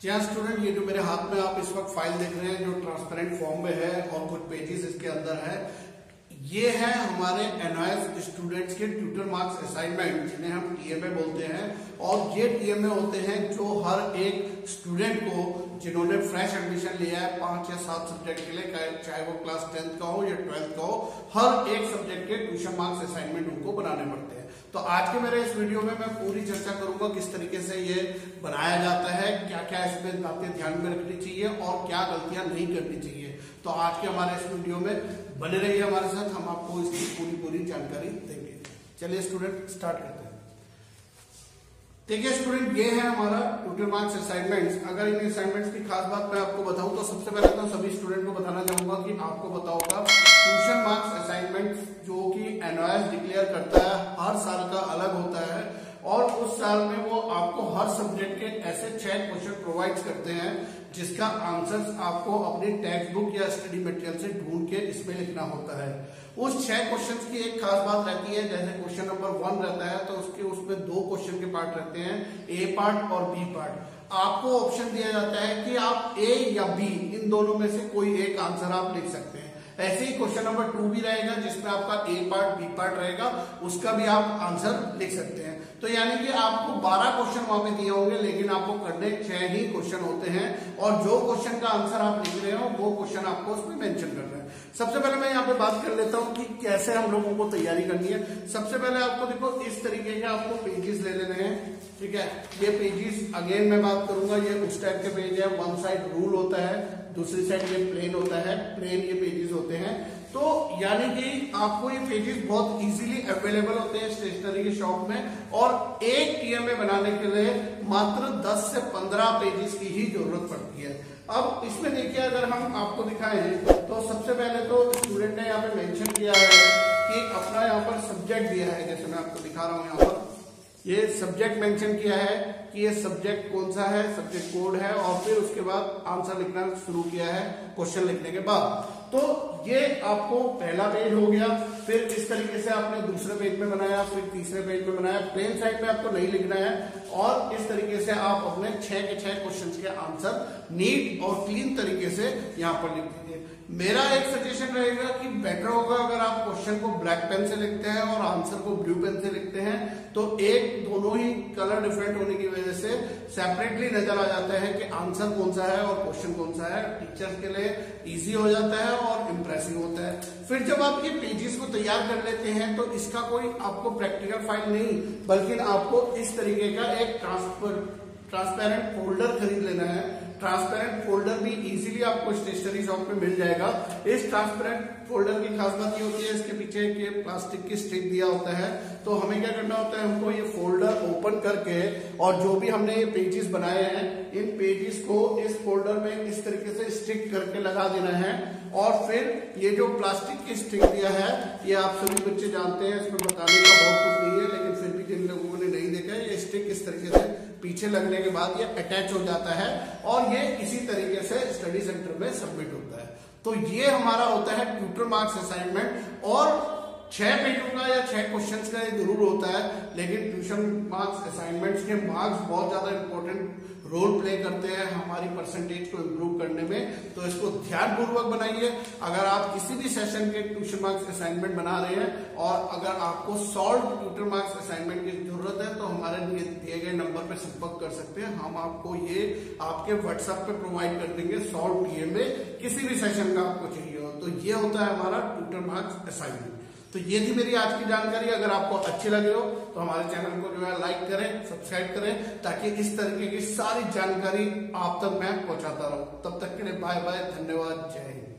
जी हाँ स्टूडेंट ये जो मेरे हाथ में आप इस वक्त फ़ाइल देख रहे हैं, जो ट्रांसपेरेंट फॉर्म में है और कुछ पेजेस इसके अंदर है, ये है हमारे एनआईएस स्टूडेंट्स के ट्यूटर मार्क्स असाइनमेंट जिन्हें हम टीएमए बोलते हैं। और ये टीएमए होते हैं जो हर एक स्टूडेंट को, जिन्होंने फ्रेश एडमिशन लिया है पाँच या सात सब्जेक्ट के लिए, चाहे वो क्लास टेंथ का हो या ट्वेल्थ का हो, हर एक सब्जेक्ट के ट्यूशन मार्क्स असाइनमेंट उनको बनाने पड़ते हैं। तो आज के मेरे इस वीडियो में मैं पूरी चर्चा करूँगा किस तरीके से ये बनाया जाता है क्या क्या इसमें बातें ध्यान में रखनी चाहिए और क्या गलतियाँ नहीं करनी चाहिए। तो आज के हमारे इस वीडियो में बने रहिए हमारे साथ, हम आपको इसकी पूरी पूरी जानकारी देंगे। चलिए, स्टूडेंट, स्टार्ट करते हैं। देखिए स्टूडेंट ये है हमारा ट्यूटर मार्क्स असाइनमेंट्स अगर इन असाइनमेंट्स की खास बात मैं आपको बताऊँ तो सबसे पहले तो सभी स्टूडेंट को बताना चाहूँगा कि आपको बताओगा ट्यूशन मार्क्स असाइनमेंट्स जो कि एनओएस डिक्लेयर करता है, हर साल का अलग होता है। उस साल में वो आपको हर सब्जेक्ट के ऐसे छह क्वेश्चन प्रोवाइड करते हैं, जिसका आंसर्स आपको अपनी टेक्स्ट बुक या स्टडी मटेरियल से ढूंढ के इसमें लिखना होता है। उस छह क्वेश्चंस की एक खास बात रहती है, जैसे क्वेश्चन नंबर वन रहता है तो उसके उसमें दो क्वेश्चन के पार्ट रहते हैं ए पार्ट और बी पार्ट आपको ऑप्शन दिया जाता है कि आप ए या बी इन दोनों में से कोई एक आंसर आप लिख सकते हैं। ऐसे ही क्वेश्चन नंबर टू भी रहेगा, जिसमें आपका ए पार्ट बी पार्ट रहेगा, उसका भी आप आंसर लिख सकते हैं। तो यानी कि आपको 12 क्वेश्चन वहाँ पे दिए होंगे, लेकिन आपको करने छह ही क्वेश्चन होते हैं, और जो क्वेश्चन का आंसर आप लिख रहे हो, वो क्वेश्चन आपको उसमें मेंशन करना है। सबसे पहले मैं यहाँ पे बात कर लेता हूँ कि कैसे हम लोगों को तैयारी करनी है। सबसे पहले आपको देखो, इस तरीके के आपको पेजेस ले लेने हैं, ठीक है? ये पेजेस अगेन मैं बात करूँगा, ये उस टाइप के पेज है। वन साइड रूल होता है, दूसरी साइड ये प्लेन होता है। प्लेन ये पेजेस होते हैं। तो यानी कि आपको ये पेजेस बहुत इजीली अवेलेबल होते हैं स्टेशनरी के शॉप में और एक टीएमए बनाने के लिए मात्र 10 से 15 पेजेस की ही ज़रूरत पड़ती है। अब इसमें देखिए, अगर हम आपको दिखाएँ तो सबसे पहले तो स्टूडेंट ने यहाँ पे मेंशन किया है कि अपना यहाँ पर सब्जेक्ट दिया है, जैसे मैं आपको दिखा रहा हूँ यहाँ पर। ये सब्जेक्ट मेंशन किया है कि ये सब्जेक्ट कौन सा है सब्जेक्ट कोड है, और फिर उसके बाद आंसर लिखना शुरू किया है क्वेश्चन लिखने के बाद। तो ये आपको पहला पेज हो गया, फिर इस तरीके से आपने दूसरे पेज में बनाया, फिर तीसरे पेज में बनाया प्लेन साइड में आपको नहीं लिखना है और इस तरीके से आप अपने छह के छह क्वेश्चन के आंसर नीट और क्लीन तरीके से यहाँ पर लिख दीजिए। मेरा एक सजेशन रहेगा कि बेटर होगा अगर आप क्वेश्चन को ब्लैक पेन से लिखते हैं और आंसर को ब्लू पेन से लिखते हैं तो एक दोनों ही कलर डिफरेंट होने की वजह से सेपरेटली नज़र आ जाता है कि आंसर कौन सा है और क्वेश्चन कौन सा है। टीचर के लिए इजी हो जाता है और इम्प्रेसिव होता है। फिर जब आप ये पेजेस को तैयार कर लेते हैं तो इसका कोई आपको प्रैक्टिकल फ़ाइल नहीं, बल्कि आपको इस तरीके का एक ट्रांसफ़र ट्रांसपेरेंट फोल्डर खरीद लेना है। ट्रांसपेरेंट फोल्डर भी इजीली आपको स्टेशनरी शॉप में मिल जाएगा। इस ट्रांसपेरेंट फोल्डर की खास बात ये होती है, इसके पीछे के प्लास्टिक की स्टिक दिया होता है। तो हमें क्या करना होता है, हमको ये फोल्डर ओपन करके और जो भी हमने ये पेजेस बनाए हैं, इन पेजेस को इस फोल्डर में इस तरीके से स्टिक करके लगा देना है। और फिर ये जो प्लास्टिक की स्टिक दिया है, ये आप सभी बच्चे जानते हैं, इसमें बताने का बहुत कुछ नहीं है, लेकिन फिर भी जिन लोगों ने नहीं देखा है, ये स्टिक इस तरीके से पीछे लगने के बाद ये अटैच हो जाता है और ये इसी तरीके से स्टडी सेंटर में सबमिट होता है। तो ये हमारा होता है ट्यूटर मार्क्स असाइनमेंट और छह पेजों का या छह क्वेश्चंस का ये ज़रूर होता है, लेकिन ट्यूशन मार्क्स असाइनमेंट्स के मार्क्स बहुत ज़्यादा इंपॉर्टेंट रोल प्ले करते हैं हमारी परसेंटेज को इम्प्रूव करने में तो इसको ध्यानपूर्वक बनाइए। अगर आप किसी भी सेशन के ट्यूशन मार्क्स असाइनमेंट बना रहे हैं और अगर आपको सॉल्व ट्यूटर मार्क्स असाइनमेंट की ज़रूरत है तो हमारे दिए गए नंबर पर संपर्क कर सकते हैं। हम आपको ये आपके व्हाट्सएप पे प्रोवाइड कर देंगे सॉल्व टीएम में। किसी भी सेशन का आपको चाहिए हो तो ये होता है हमारा ट्यूटर मार्क्स असाइनमेंट तो ये थी मेरी आज की जानकारी। अगर आपको अच्छी लगे हो तो हमारे चैनल को जो है लाइक करें सब्सक्राइब करें, ताकि इस तरीके की सारी जानकारी आप तक मैं पहुंचाता रहूँ। तब तक के लिए बाय बाय धन्यवाद, जय हिंद।